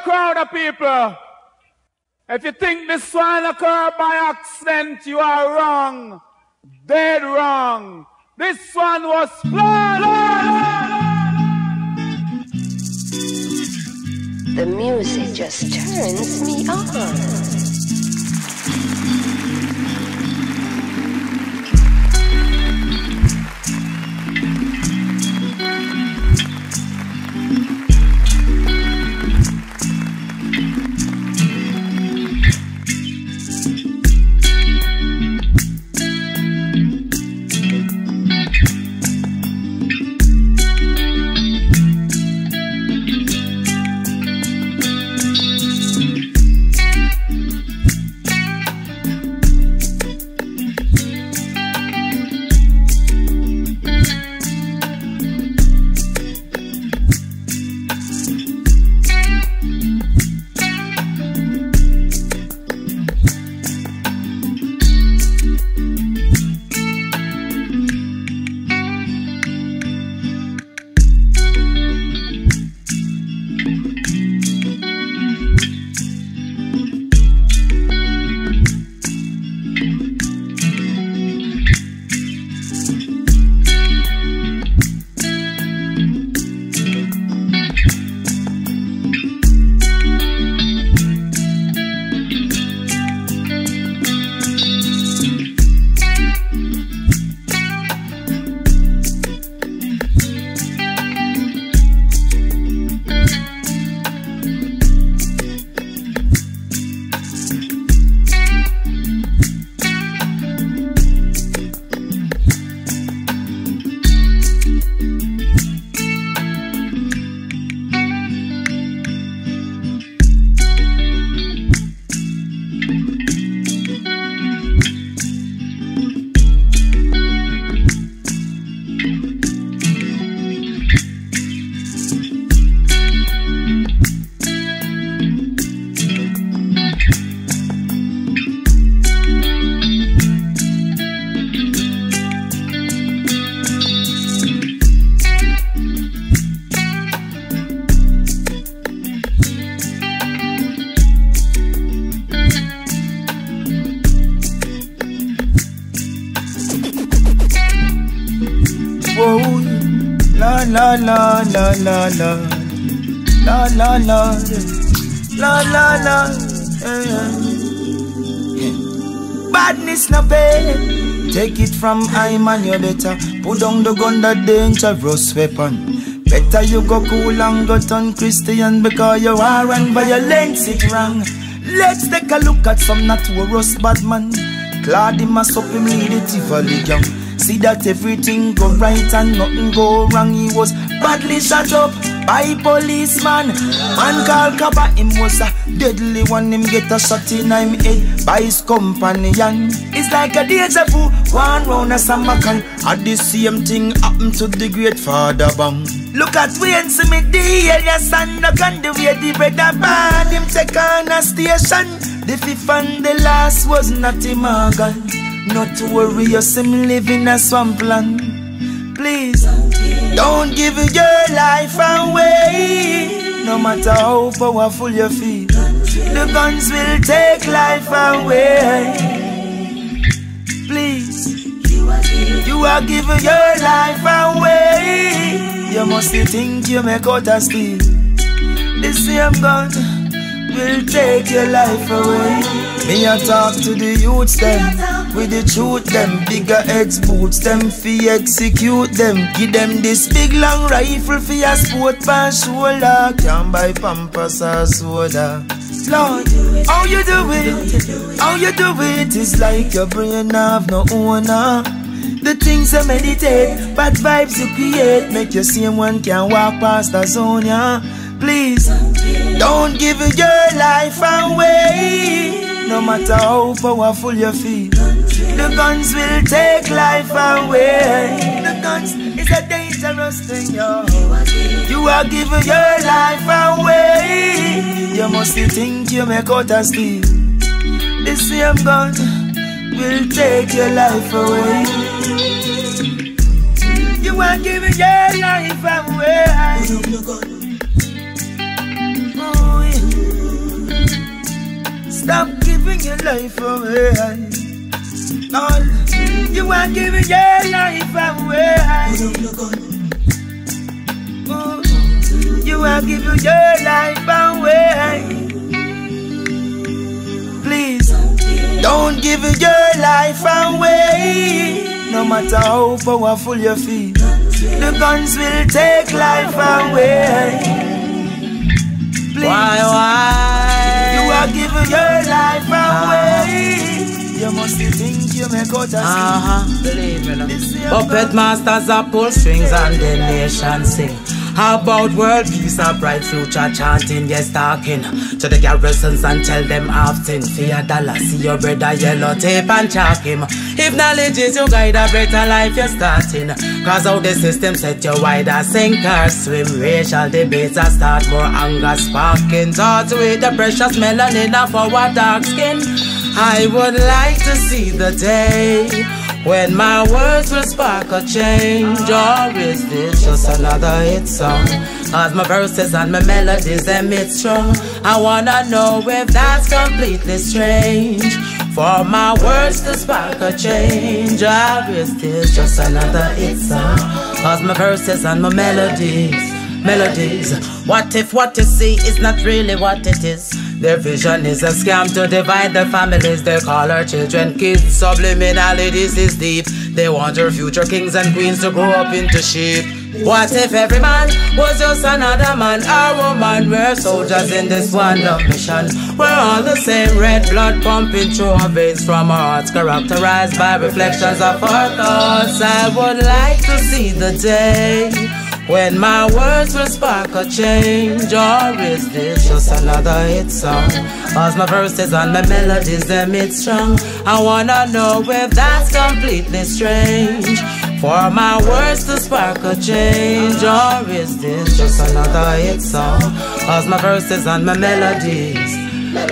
crowd of people. If you think this one occurred by accident, you are wrong. Dead wrong. This one was flawless. The music just turns me on. La la la la la la. La la la. La la la. Eh, eh. Badness no pay. Take it from I man you better. Put down the gun that dangerous weapon. Better you go cool and go turn Christian Because you are and violence it wrong. Let's take a look at some notorious bad man. Clad him up him lead it evil young See that everything go right and nothing go wrong. He was badly shot up by policeman. Man called Kaba, him was a deadly one. Him get a shot in him head by his companion. It's like a deja vu, one round a samakan. At the same thing happened to the great father bang. Look at Wayne Smith, the alias and the gun, the way the brother band him take on a station. The fifth and the last was him Morgan. Not to worry, you see me living a swampland. Please, don't give your life away. No matter how powerful you feel, the guns will take life away. Please, you are giving your life away. You must think you make out a steal. The same gun will take your life away. Me a talk to the youths them. With the truth, them bigger heads boots, them fi execute them. Give them this big long rifle for your sport pan shoulder. Can't buy pampers or soda. Lord, how you do it? How you do it? It's like your brain have no owner. The things you meditate, bad vibes you create, make you see one can walk past the zone, yeah. Please, don't give your life away. No matter how powerful you feel, the guns will take life away. The guns is a dangerous thing, yo. You are giving your life away. You must think you make out a steal. The same gun will take your life away. You are giving your life away. Oh, stop giving your life away. No, you are giving your life away. Oh, you are giving your life away. Please, don't give your life away. No matter how powerful you feel, the guns will take life away. Please, Why, why? you are giving your life away. You must think you make out a Uh-huh, believe me now. This is Puppet masters are pull strings and the nation sing. How about world peace, a bright future chanting, yes, talking to the garrisons and tell them often. Fear dollar, see your brother yellow tape and chalk him. If knowledge is your guide, a better life you're starting. Cause how the system set you wider, sink or swim. Racial debates are start more anger sparking. Thoughts with the precious melanin of our dark skin. I would like to see the day when my words will spark a change. Or is this just another hit song? Cause my verses and my melodies emit strong. I wanna know if that's completely strange. For my words to spark a change. Or is this just another hit song? Cause my verses and my melodies melodies. What if what you see is not really what it is? Their vision is a scam to divide the families. They call our children kids. Subliminalities is deep. They want our future kings and queens to grow up into sheep. What if every man was just another man or woman? We're soldiers in this one love mission. We're all the same red blood pumping through our veins from our hearts, characterized by reflections of our thoughts. I would like to see the day when my words will spark a change, or is this just another hit song? Cause my verses and my melodies, them it's strong. I wanna know if that's completely strange. For my words to spark a change, or is this just another hit song? Cause my verses and my melodies.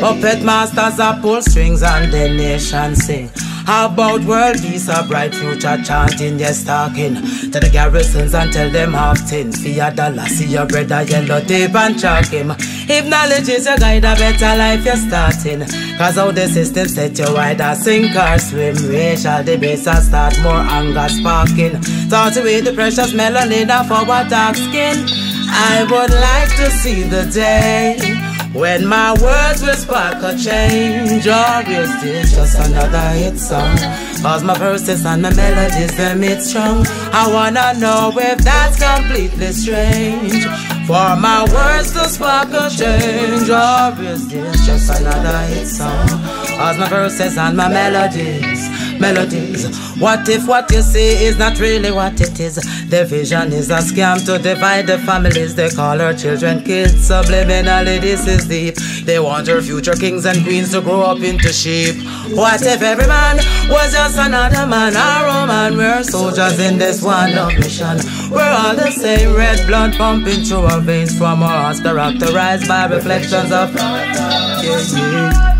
Puppet masters are pull strings and the nation sing. How about world peace, a bright future chanting, yes, talking to the garrisons and tell them often. Fear dollar, see your brother yellow tape and chalk him. If knowledge is your guide, a better life you're starting. Cause how the system set you wider, sink or swim. Racial debates are start more anger sparking. Thought away the precious melanin of our dark skin. I would like to see the day. When my words will spark a change, or is this just another hit song? Cause my verses and my melodies, them it's strong. I wanna know if that's completely strange. For my words to spark a change, or is this just another hit song? Cause my verses and my melodies melodies. What if what you see is not really what it is? The vision is a scam to divide the families. They call our children kids. Subliminally, this is deep. They want our future kings and queens to grow up into sheep. What if every man was just another man or woman? We're soldiers in this one love mission. We're all the same red blood pumping through our veins from our hearts, characterized by reflections of. Yeah, yeah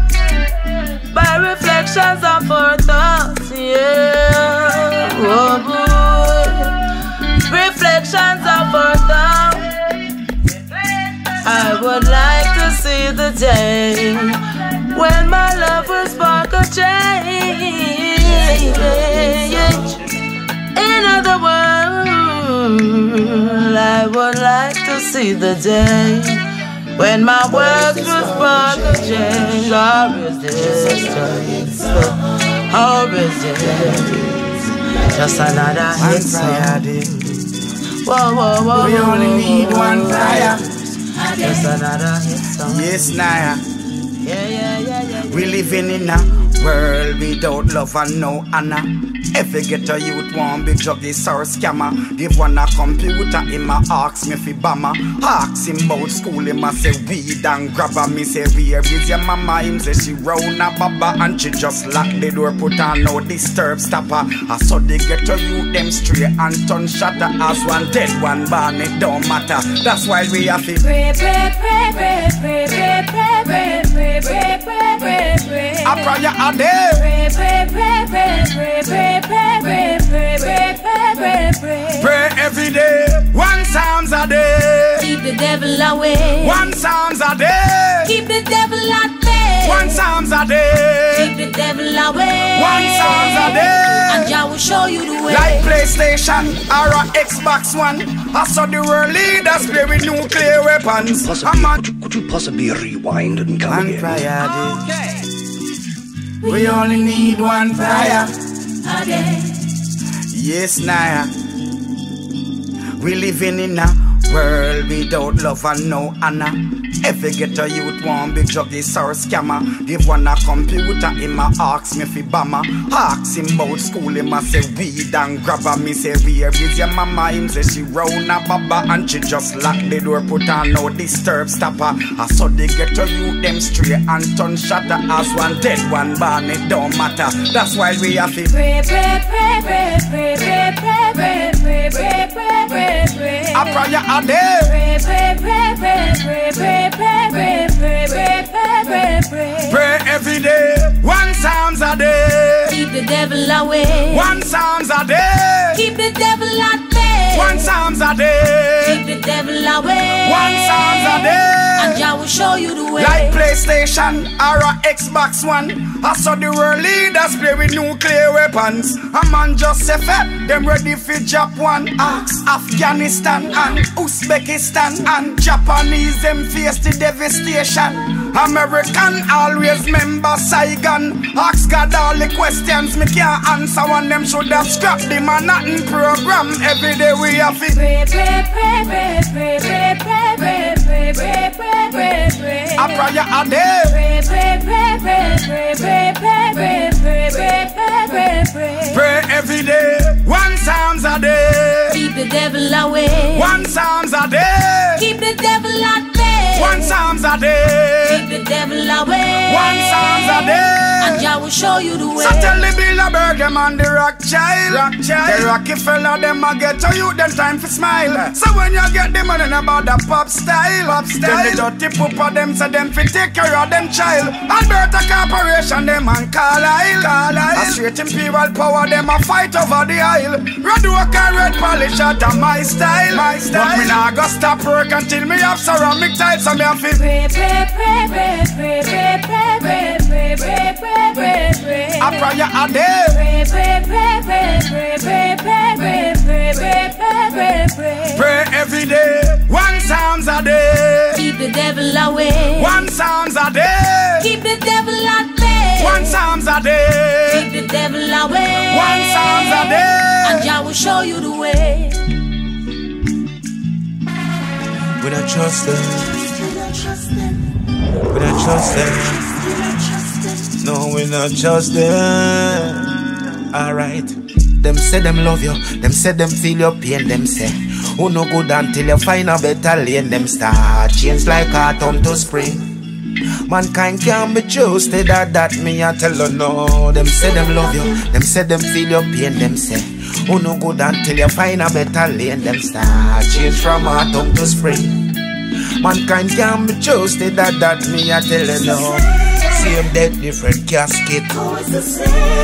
by reflections of our thoughts, yeah. Oh boy, reflections of our thoughts. I would like to see the day when my love will spark a change. In other words, I would like to see the day. When my words spark a change, or is this just or is this just another hit song? Whoa, whoa, whoa, We only need one fire. Just another hit song. Yes, Naya. Yeah, yeah, yeah, yeah. We living in a world without love and no honor. Every ghetto youth want be juggies or scammer. Give one a computer, him a ask me fi bama. Ask him about school, him a say weed and grabber. Me say where is your mama? Him say she round a baba and she just lock the door, put on no disturb stopper. I saw the ghetto youth them straight and turn shatter. As one dead, one born, it don't matter. That's why we have to Pray, pray, pray, pray, pray, pray, pray, pray, pray, pray, pray, pray, pray. a prayer a day. Pray, pray, pray, pray, pray, pray, pray, pray, pray, pray, pray, pray, pray. Pray every day, one psalms a day. Keep the devil away. One psalms a day. Keep the devil at psalms Psalms a day. Keep the devil away. One Psalms a day. And Jah will show you the way. Like PlayStation or a Xbox One. I saw the world leaders play with nuclear weapons. A Possibly, man could you possibly rewind and come and again? prayer day. We only need one prayer. A day. Yes, Naya. We living in a world without love and no honor. Every ghetto youth want big juggies or scammer. Give one a computer, him a ask me fi bama. Ask him about school, him a say weed and grabber. Me say where is your mama? Him say she round a baba and she just lock the door, put on no disturb stopper. I saw the ghetto youth them straight and turn shatter. As one dead, one born, it don't matter. That's why we have to Pray, pray, pray, pray, pray, pray, pray, pray, pray, pray, pray, pray, pray. A day. Pray, pray, pray, pray, pray, pray, pray, pray, pray, pray, pray, pray, pray. Pray every day, one psalms a day. Keep the devil away. One psalms a day. Keep the devil at bay. One psalms a day. Keep the devil away. One psalms a day. And Jah will show you the way. Like PlayStation or a Xbox One. I saw the world leaders play with nuclear weapons. A man just say fat, them ready for one. Ask Afghanistan and Uzbekistan and Japanese them face the devastation. American always member Saigon. Ask God all the questions me can't answer. One them should have scrapped the Manhattan program. Every day we have it. Pray, pray, pray, pray, pray, pray, pray, pray, pray, pray, pray, pray, pray. A prayer a day. Pray, pray, pray, pray, pray, pray, pray, pray, pray, pray, pray, pray, pray. Pray every day. One psalms a day. Keep the devil away. One psalms a day. Keep the devil at One psalms a day. Keep the devil away. And Jah will show you the way. So tell the Bilderberg them and the Rothschild. Rock child. The Rockefeller them a get to you, then time for smile. So when you get the money about the pop style, pop style. Then the dirty pooper them say them fi take care of them child. Halliburton Corporation them and Carlyle. Carlyle. A straight imperial power them a fight over the aisle. Red work and red polish out of my style. My style. But me nah go stop work until me have ceramic tiles. So me have fi Pray, pray, pray, pray, pray, pray, pray, pray, pray, pray, pray, pray, pray. A prayer a day. Pray, pray, pray, pray, pray, pray, pray, pray, pray, pray, pray, pray, pray. Pray every day. One psalms a day. Keep the devil away. One psalms a day. Keep the devil at bay. One psalms a day. Keep the devil away. One psalms a day. And. Jah will show you the way. We don't trust them. We don't trust them. No, we not trust them. Alright. Them say them love you. Them say them feel your pain. Them say who no good until you find a better lane. Them start change like autumn to spring. Mankind can't be trusted that that me I tell you no. Them say them love you. Them say them feel your pain. Them say who no good until you find a better lane. Them start change from autumn to spring. Mankind can't be trusted that that me I tell you no. Same dead, different casket.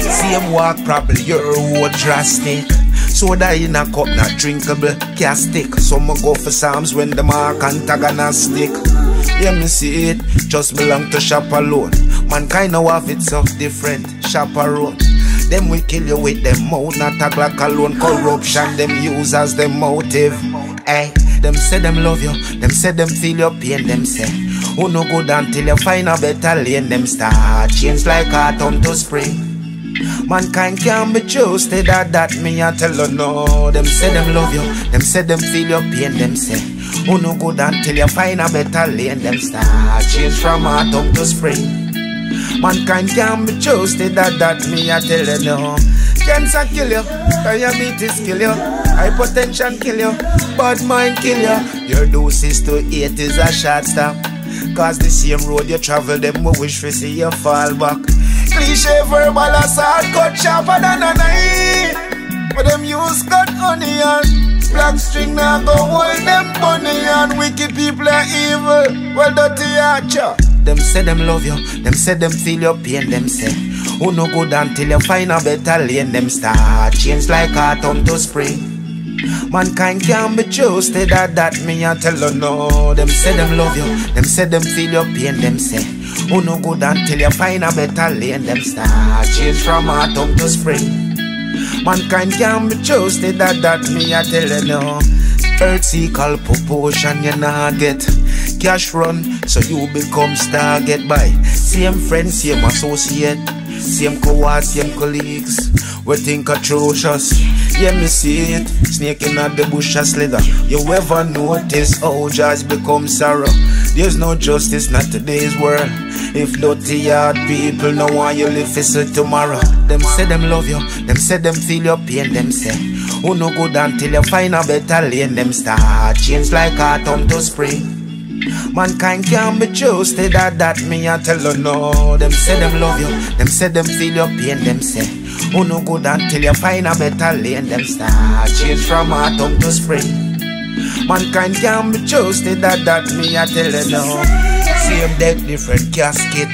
Same walk, probably your road drastic. Soda in a cup, not drinkable, castic. Some go for Psalms when the mark antagonistic. Yeah, me see it, just belong to shop alone. Mankind now have it so different, chaperone. Them we kill you with them mouth, not a Glock alone. Corruption, them use as them motive. Hey, them say them love you, them say them feel your pain, them say. Who no good until you find a better lane, them start change like autumn to spring. Mankind can't be trusted that that me I tell you no. Them say them love you, them say them feel your pain, them say. Who no good until you find a better lane, them start change from autumn to spring. Mankind can't be trusted that that me I tell you no. Cancer kill you, diabetes kill you, hypertension kill you, bad mind kill you. Your doses to eight is a short stop. Cause the same road you travel, them will wish to see you fall back. Cliche verbal assault, cut sharper than a knife. But them use cut onion. Black string now go hold them bunny and wicked people are evil. Well, dirty archer. Them say them love you, them say them feel your pain, them say. Who no good until you find a better lane, them start change like autumn to spring. Mankind can't be trusted that that me I tell you no. Them say them love you, them say them feel your pain. Them say oh no good until you find a better lane. Them start change from autumn to spring. Mankind can't be trusted that that me I tell you no. Earth equal proportion you not get Cash run so you become target by Same friends, same associate Same cohort, same colleagues. We think atrocious. Yeah me see it. Snake in the bush a slither. You ever notice how jazz become sorrow? There's no justice not today's world. If dirty hard people know why you live so tomorrow. Them say them love you. Them say them feel your pain. Them say who no good until you find a better lane? Them start change like autumn to spring Mankind can't be trusted that that me I tell you no. Them say them love you Them say them feel your pain Them say who no good until you find a better lane. Them start change from autumn to spring. Mankind can't be trusted that that me I tell you no. Same deck, different casket.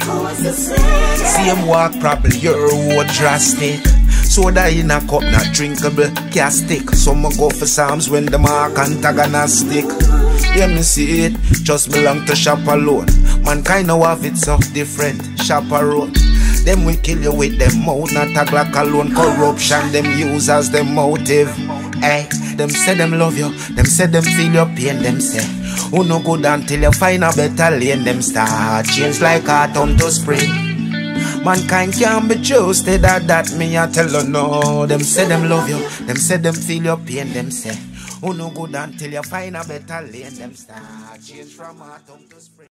Same walk, probably your road drastic Soda in a cup, not drinkable, castic Some a go for Psalms when the mark antagonistic. Yeah, me see it, just belong to shop alone. Mankind know have it so different, chaperone Them we kill you with them mouth, not a Glock alone. Corruption, them use as them motive. Hey, them say them love you, them say them feel your pain, them say Who no good until you find a better lane? Them start change like autumn to spring Mankind can't be trusted that that me I tell you no. Them say them love you, them say them feel your pain Them say, who no good until you find a better lane. Them start change from autumn to spring